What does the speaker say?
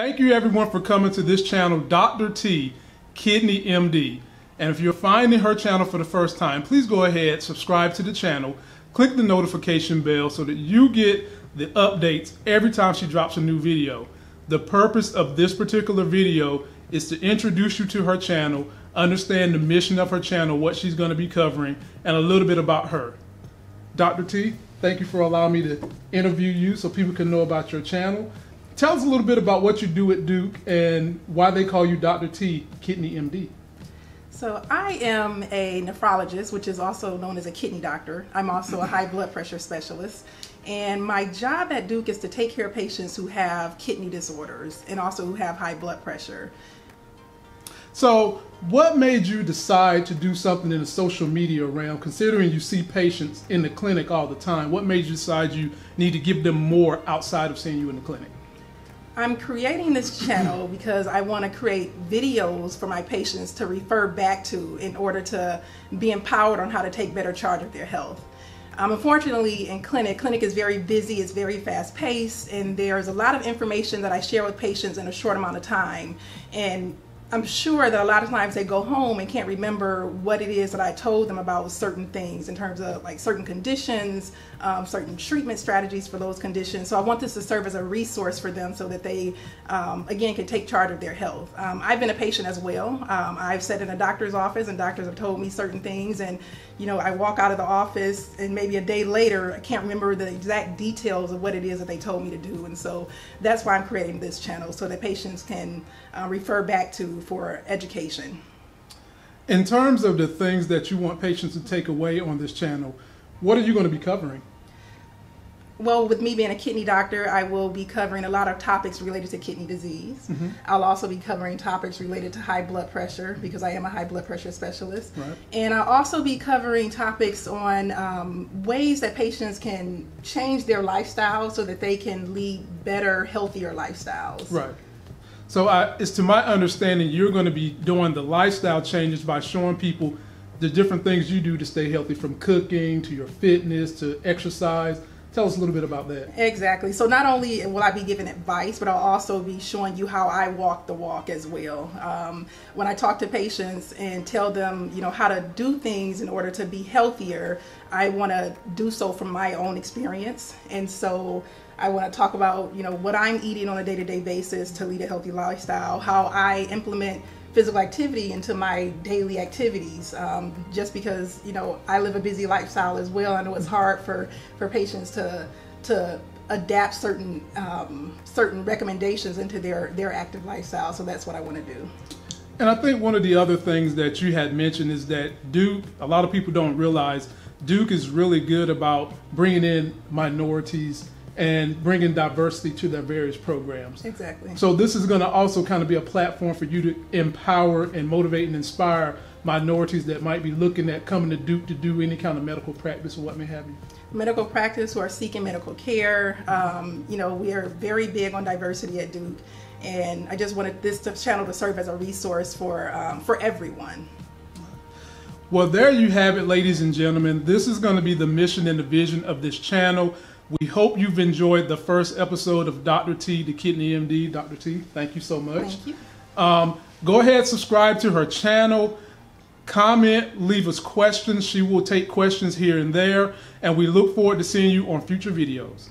Thank you everyone for coming to this channel, Dr. T, Kidney MD. And if you're finding her channel for the first time, please go ahead, subscribe to the channel, click the notification bell so that you get the updates every time she drops a new video. The purpose of this particular video is to introduce you to her channel, understand the mission of her channel, what she's going to be covering, and a little bit about her. Dr. T, thank you for allowing me to interview you so people can know about your channel. Tell us a little bit about what you do at Duke and why they call you Dr. T, Kidney MD. So I am a nephrologist, which is also known as a kidney doctor. I'm also a high blood pressure specialist. And my job at Duke is to take care of patients who have kidney disorders and also who have high blood pressure. So, what made you decide to do something in the social media realm, considering you see patients in the clinic all the time? What made you decide you need to give them more outside of seeing you in the clinic? I'm creating this channel because I want to create videos for my patients to refer back to in order to be empowered on how to take better charge of their health. Um, unfortunately, in clinic, clinic is very busy, it's very fast paced, and there's a lot of information that I share with patients in a short amount of time. And I'm sure that a lot of times they go home and can't remember what it is that I told them about certain things in terms of like certain conditions, um, certain treatment strategies for those conditions. So I want this to serve as a resource for them so that they, um, again, can take charge of their health. Um, I've been a patient as well. Um, I've sat in a doctor's office and doctors have told me certain things and, you know, I walk out of the office and maybe a day later, I can't remember the exact details of what it is that they told me to do. And so that's why I'm creating this channel so that patients can uh, refer back to for education. In terms of the things that you want patients to take away on this channel, what are you going to be covering? well, with me being a kidney doctor, I will be covering a lot of topics related to kidney disease. Mm-hmm. I'll also be covering topics related to high blood pressure because I am a high blood pressure specialist. Right. And I'll also be covering topics on um, ways that patients can change their lifestyle so that they can lead better, healthier lifestyles. Right. So I, it's to my understanding you're going to be doing the lifestyle changes by showing people the different things you do to stay healthy, from cooking to your fitness to exercise. Tell us a little bit about that. Exactly. So not only will I be giving advice, but I'll also be showing you how I walk the walk as well. Um, when I talk to patients and tell them, you know, how to do things in order to be healthier, I want to do so from my own experience. And so I want to talk about, you know, what I'm eating on a day-to-day basis to lead a healthy lifestyle, how I implement physical activity into my daily activities um, just because you know I live a busy lifestyle as well. I know it's hard for for patients to to adapt certain um, certain recommendations into their their active lifestyle so that's what I want to do. And I think one of the other things that you had mentioned is that Duke a lot of people don't realize Duke is really good about bringing in minorities and bringing diversity to their various programs. Exactly. So this is going to also kind of be a platform for you to empower and motivate and inspire minorities that might be looking at coming to Duke to do any kind of medical practice or what may have you. Medical practice who are seeking medical care. Um, you know, we are very big on diversity at Duke, and I just wanted this channel to serve as a resource for um, for everyone. Well, there you have it, ladies and gentlemen. This is going to be the mission and the vision of this channel. We hope you've enjoyed the first episode of Dr. T, the Kidney MD. Dr. T, thank you so much. Thank you. Um, go ahead, subscribe to her channel, comment, leave us questions. She will take questions here and there, and we look forward to seeing you on future videos.